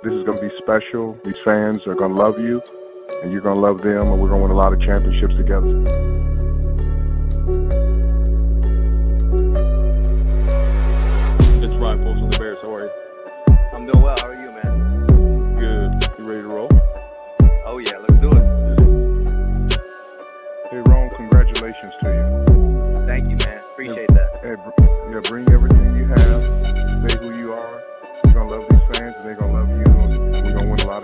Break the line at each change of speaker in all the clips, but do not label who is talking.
This is going to be special. These fans are going to love you, and you're going to love them, and we're going to win a lot of championships together.
It's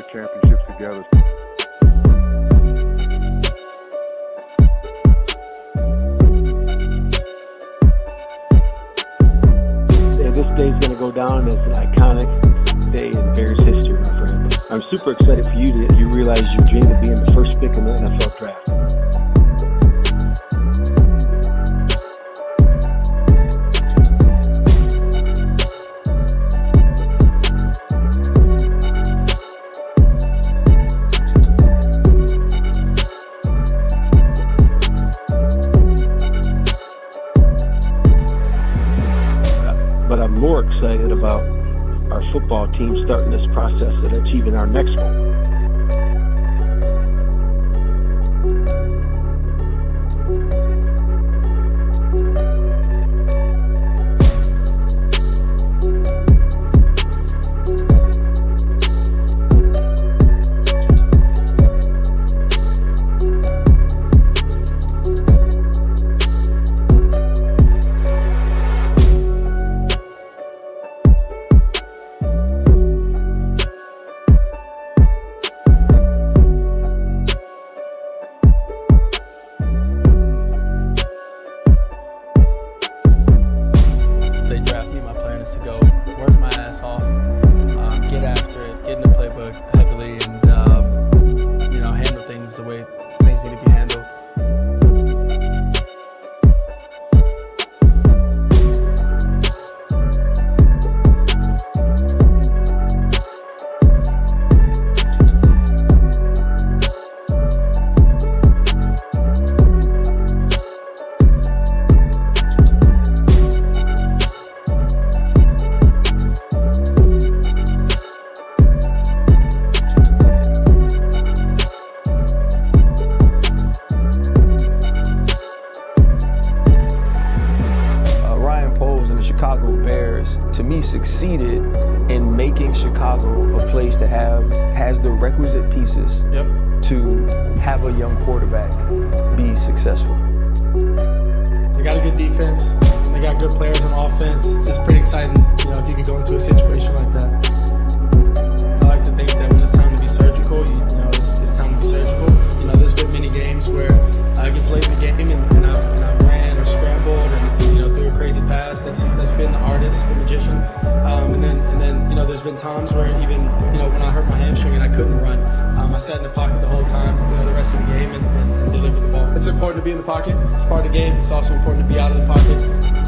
of championships together.
This day's going to go down as an iconic day in Bears history, my friend. I'm super excited for you that you realize your dream of being the first pick in the NFL draft. More excited about our football team starting this process and achieving our next one.
To go work my ass off, um, get after it, get in the playbook
Chicago Bears, to me, succeeded in making Chicago a place that has has the requisite pieces
Yep.
to have a young quarterback be successful.
They got a good defense. They got good players on offense. It's pretty exciting, you know, if you could go into a situation like that. That's been the artist, the magician. Um, and then and then you know, there's been times where even you know when I hurt my hamstring and I couldn't run, um, I sat in the pocket the whole time, you know, the rest of the game and, and, and delivered the ball. It's important to be in the pocket. It's part of the game. It's also important to be out of the pocket.